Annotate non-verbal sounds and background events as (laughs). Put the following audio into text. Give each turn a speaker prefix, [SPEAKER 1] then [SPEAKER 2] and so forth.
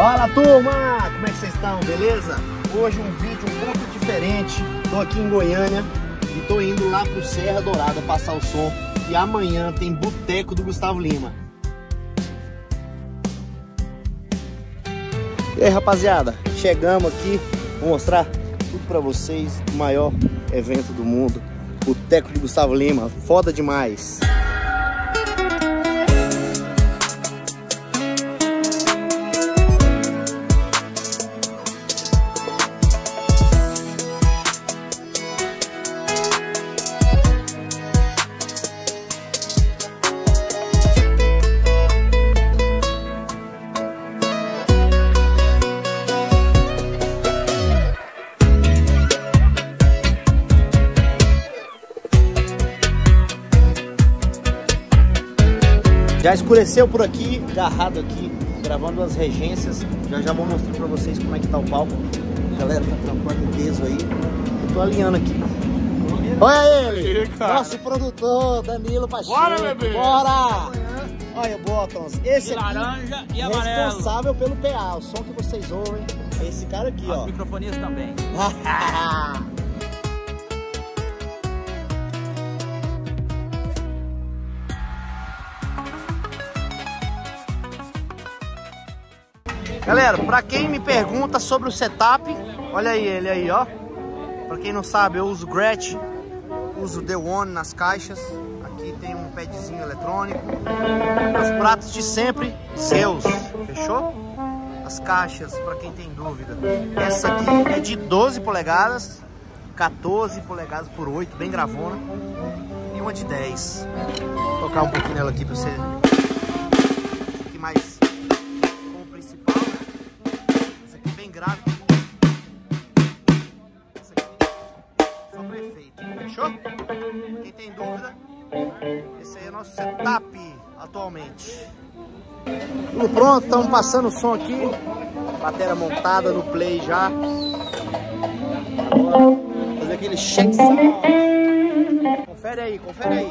[SPEAKER 1] Fala turma, como é que vocês estão, beleza? Hoje um vídeo um pouco diferente, tô aqui em Goiânia e tô indo lá pro Serra Dourada passar o som. E amanhã tem Boteco do Gustavo Lima. E aí rapaziada, chegamos aqui, vou mostrar tudo pra vocês, o maior evento do mundo, Boteco do Gustavo Lima, foda demais. Já escureceu por aqui, agarrado aqui, gravando as regências. Já já vou mostrar pra vocês como é que tá o palco. A galera tá trampando peso aí. Eu tô alinhando aqui. Olha ele!
[SPEAKER 2] cara.
[SPEAKER 1] Nosso produtor, Danilo Pacheco.
[SPEAKER 2] Bora, bebê!
[SPEAKER 1] Bora! Olha, Bottoms, esse aqui
[SPEAKER 2] laranja e
[SPEAKER 1] é
[SPEAKER 2] amarelo.
[SPEAKER 1] responsável pelo PA, o som que vocês ouvem. É esse cara aqui,
[SPEAKER 2] As
[SPEAKER 1] ó.
[SPEAKER 2] microfonias também. (laughs) (laughs)
[SPEAKER 1] Galera, pra quem me pergunta sobre o setup, olha aí ele aí, ó. Pra quem não sabe, eu uso Gretsch, uso The One nas caixas. Aqui tem um padzinho eletrônico. Os pratos de sempre, seus, fechou? As caixas, pra quem tem dúvida. Essa aqui é de 12 polegadas, 14 polegadas por 8, bem gravona. E uma de 10. Vou tocar um pouquinho nela aqui pra você. Aqui mais aqui só pra efeito. Fechou? Quem tem dúvida, esse aí é o nosso setup atualmente. Tudo pronto, estamos passando o som aqui. Bateria montada no play já. Agora, fazer aquele check sound. Confere aí, confere aí.